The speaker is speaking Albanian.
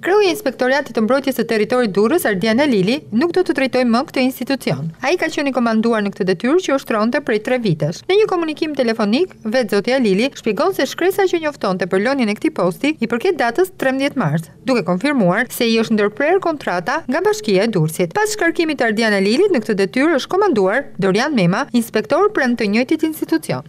Kreu i Inspektoratit të Mbrojtjes së Territorit Durrës, Ardian Alili, nuk do të drejtojë më këtë institucion. Ai ka qenë i komanduar në këtë detyrë që ushtronte prej tre vitesh. Në një komunikim telefonik, vetë zoti Alili shpjegon se shkresa që njoftonte për lënien e këtij posti i përket datës trembëdhjetë mars, duke konfirmuar se i është ndërprerë kontrata nga Bashkia e Durrësit. Pas shkarkimit të Ardian Alilit, në këtë detyrë është komanduar Dorian Mema, inspektor pranë të njëjtit institucion.